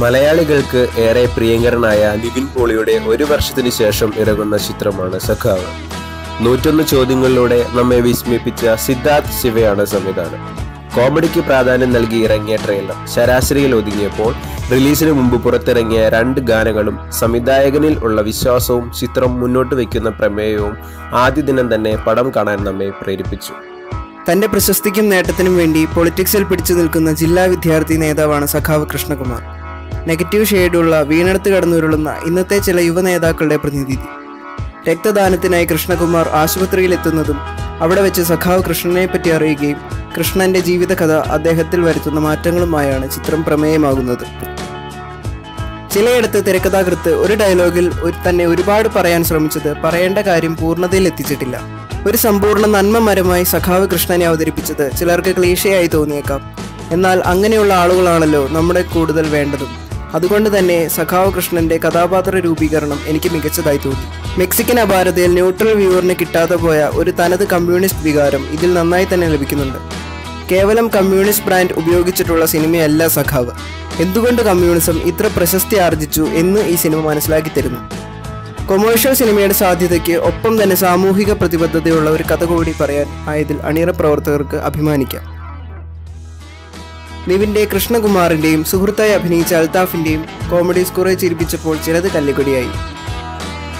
മലയാളികൾക്ക് ഏറെ പ്രിയങ്കരനായ നിവിൻ പോളിയുടെ ഒരു വർഷത്തിനു ശേഷം ഇറങ്ങുന്ന ചിത്രമാണ് സഖാവ്. നൂറ്റൊന്ന് ചോദ്യങ്ങളിലൂടെ നമ്മെ വിസ്മയിപ്പിച്ച സിദ്ധാർത്ഥ് ശിവയാണ് സംവിധാനം. കോമഡിക്ക് പ്രാധാന്യം നൽകി ഇറങ്ങിയ ട്രെയിലർ. ശരാശരിയിൽ ഒതുങ്ങിയപ്പോൾ റിലീസിന് മുമ്പ് പുറത്തിറങ്ങിയ രണ്ട് ഗാനങ്ങളും സംവിധായകനിൽ ഉള്ള വിശ്വാസവും ചിത്രം മുന്നോട്ട് വയ്ക്കുന്ന പ്രമേയവും ആദ്യ ദിനം തന്നെ പടം കാണാൻ നമ്മെ പ്രേരിപ്പിച്ചു. തന്റെ പ്രശസ്തിക്കും നേട്ടത്തിനും വേണ്ടി പൊളിറ്റിക്സിൽ പിടിച്ചു നിൽക്കുന്ന ജില്ലാ വിദ്യാർത്ഥി നേതാവാണ് സഖാവ് കൃഷ്ണകുമാർ. നെഗറ്റീവ് ഷെയ്ഡുള്ള വീണെടുത്ത് കടന്നുരുളുന്ന ഇന്നത്തെ ചില യുവനേതാക്കളുടെ പ്രതിനിധി. രക്തദാനത്തിനായി കൃഷ്ണകുമാർ ആശുപത്രിയിൽ എത്തുന്നതും അവിടെ വെച്ച് സഖാവ് കൃഷ്ണനെ പറ്റി അറിയുകയും കൃഷ്ണന്റെ ജീവിതകഥ അദ്ദേഹത്തിൽ വരുത്തുന്ന മാറ്റങ്ങളുമായാണ് ചിത്രം പ്രമേയമാകുന്നത്. ചിലയിടത്ത് തിരക്കഥാകൃത്ത് ഒരു ഡയലോഗിൽ തന്നെ ഒരുപാട് പറയാൻ ശ്രമിച്ചത് പറയേണ്ട കാര്യം പൂർണതയിൽ എത്തിച്ചിട്ടില്ല. ഒരു സമ്പൂർണ നന്മ മരമായി സഖാവ് കൃഷ്ണനെ അവതരിപ്പിച്ചത് ചിലർക്ക് ക്ലീശയായി തോന്നിയേക്കാം. എന്നാൽ അങ്ങനെയുള്ള ആളുകളാണല്ലോ നമ്മുടെ കൂടുതൽ വേണ്ടതും. അതുകൊണ്ട് തന്നെ സഖാവ് കൃഷ്ണന്റെ കഥാപാത്ര രൂപീകരണം എനിക്ക് മികച്ചതായി തോന്നി. മെക്സിക്കൻ അപാരതയിൽ ന്യൂട്രൽ വ്യൂവറിന് കിട്ടാതെ പോയ ഒരു തനത് കമ്മ്യൂണിസ്റ്റ് വികാരം ഇതിൽ നന്നായി തന്നെ ലഭിക്കുന്നുണ്ട്. കേവലം കമ്മ്യൂണിസ്റ്റ് ബ്രാൻഡ് ഉപയോഗിച്ചിട്ടുള്ള സിനിമയല്ല സഖാവ്. എന്തുകൊണ്ട് കമ്മ്യൂണിസം ഇത്ര പ്രശസ്തി ആർജിച്ചു എന്ന് ഈ സിനിമ മനസ്സിലാക്കി തരുന്നു. കൊമേഴ്ഷ്യൽ സിനിമയുടെ സാധ്യതയ്ക്ക് ഒപ്പം തന്നെ സാമൂഹിക പ്രതിബദ്ധതയുള്ള ഒരു കഥ കൂടി പറയാൻ ആയതിൽ അണിയറ പ്രവർത്തകർക്ക് അഭിമാനിക്കാം. നിവിന്റെ കൃഷ്ണകുമാറിന്റെയും സുഹൃത്തായി അഭിനയിച്ച അൽത്താഫിന്റെയും കോമഡീസ് കുറെ ചിരിപ്പിച്ചപ്പോൾ ചിലത് കല്ലുകടിയായി.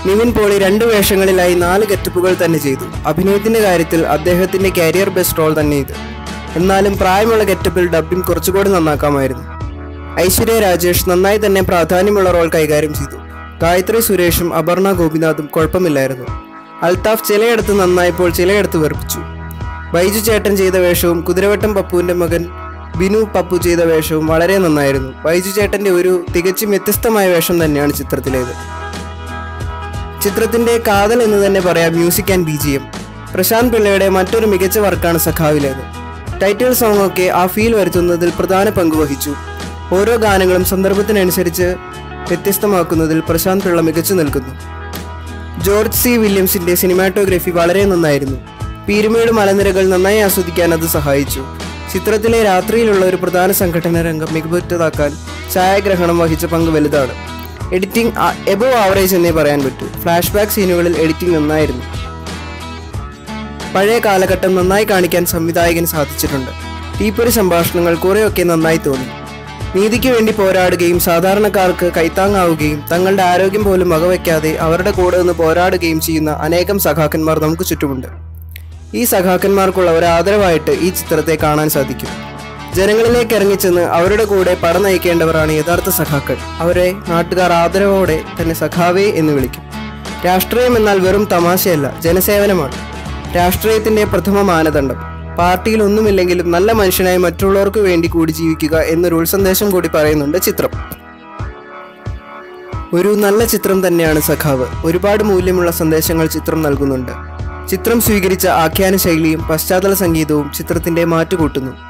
നിവിൻ പോളി രണ്ട് വേഷങ്ങളിലായി നാല് ഗെറ്റപ്പുകൾ തന്നെ ചെയ്തു. അഭിനയത്തിന്റെ കാര്യത്തിൽ അദ്ദേഹത്തിന്റെ കരിയർ ബെസ്റ്റ് റോൾ തന്നെ ഇത്. എന്നാലും പ്രായമുള്ള ഗെറ്റപ്പിൽ ഡബ്ബിംഗ് കുറച്ചുകൂടി നന്നാക്കാമായിരുന്നു. ഐശ്വര്യ രാജേഷ് നന്നായി തന്നെ പ്രാധാന്യമുള്ള റോൾ കൈകാര്യം ചെയ്തു. ഗായത്രി സുരേഷും അപർണ ഗോപിനാഥും കുഴപ്പമില്ലായിരുന്നു. അൽത്താഫ് ചിലയിടത്ത് നന്നായപ്പോൾ ചിലയിടത്ത് വെറുപ്പിച്ചു. ബൈജു ചേട്ടൻ ചെയ്ത വേഷവും കുതിരവട്ടം പപ്പുവിന്റെ മകൻ ബിനു പപ്പു ചെയ്ത വേഷവും വളരെ നന്നായിരുന്നു. ബൈജു ചേട്ടന്റെ ഒരു തികച്ചും വ്യത്യസ്തമായ വേഷം തന്നെയാണ് ചിത്രത്തിലേത്. ചിത്രത്തിന്റെ കാതൽ എന്ന് തന്നെ പറയാം music and B G M. Prashanth പിള്ളയുടെ മറ്റൊരു മികച്ച വർക്കാണ് സഖാവിലേത്. ടൈറ്റിൽ സോങ് ഒക്കെ ആ ഫീൽ വരുത്തുന്നതിൽ പ്രധാന പങ്ക് വഹിച്ചു. ഓരോ ഗാനങ്ങളും സന്ദർഭത്തിനനുസരിച്ച് വ്യത്യസ്തമാക്കുന്നതിൽ പ്രശാന്ത് പിള്ള മികച്ചു നിൽക്കുന്നു. ജോർജ് സി വില്യംസിന്റെ സിനിമാറ്റോഗ്രഫി വളരെ നന്നായിരുന്നു. പീരുമേട് മലനിരകൾ നന്നായി ആസ്വദിക്കാൻ അത് സഹായിച്ചു. ചിത്രത്തിലെ രാത്രിയിലുള്ള ഒരു പ്രധാന സംഘടന രംഗം മികവുറ്റതാക്കാൻ ഛായാഗ്രഹണം വഹിച്ച പങ്ക് വലുതാണ്. എഡിറ്റിംഗ് എബോ ആവറേജ് എന്നേ പറയാൻ പറ്റൂ. ഫ്ലാഷ് ബാക്ക് സീനുകളിൽ എഡിറ്റിംഗ് നന്നായിരുന്നു. പഴയ കാലഘട്ടം നന്നായി കാണിക്കാൻ സംവിധായകന് സാധിച്ചിട്ടുണ്ട്. തീപ്പൊരി സംഭാഷണങ്ങൾ കുറെയൊക്കെ നന്നായി തോന്നി. നീതിക്ക് വേണ്ടി പോരാടുകയും സാധാരണക്കാർക്ക് കൈത്താങ്ങാവുകയും തങ്ങളുടെ ആരോഗ്യം പോലും വകവയ്ക്കാതെ അവരുടെ കൂടെ നിന്ന് പോരാടുകയും ചെയ്യുന്ന അനേകം സഖാക്കന്മാർ നമുക്ക് ചുറ്റുമുണ്ട്. ഈ സഖാക്കന്മാർക്കുള്ള ഒരു ആദരവായിട്ട് ഈ ചിത്രത്തെ കാണാൻ സാധിക്കും. ജനങ്ങളിലേക്ക് ഇറങ്ങിച്ചെന്ന് അവരുടെ കൂടെ പട നയിക്കേണ്ടവരാണ് യഥാർത്ഥ സഖാക്കൾ. അവരെ നാട്ടുകാർ ആദരവോടെ തന്നെ സഖാവേ എന്ന് വിളിക്കും. രാഷ്ട്രീയം എന്നാൽ വെറും തമാശയല്ല ജനസേവനമാണ്. രാഷ്ട്രീയത്തിന്റെ പ്രഥമ മാനദണ്ഡം. പാർട്ടിയിൽ ഒന്നുമില്ലെങ്കിലും നല്ല മനുഷ്യനായി മറ്റുള്ളവർക്ക് വേണ്ടി കൂടി ജീവിക്കുക എന്നൊരു ഉൾസന്ദേശം കൂടി പറയുന്നുണ്ട് ചിത്രം. ഒരു നല്ല ചിത്രം തന്നെയാണ് സഖാവ്. ഒരുപാട് മൂല്യമുള്ള സന്ദേശങ്ങൾ ചിത്രം നൽകുന്നുണ്ട്. ചിത്രം സ്വീകരിച്ച ആഖ്യാന ശൈലിയും പശ്ചാത്തല സംഗീതവും ചിത്രത്തിന്റെ മാറ്റുകൂട്ടുന്നു.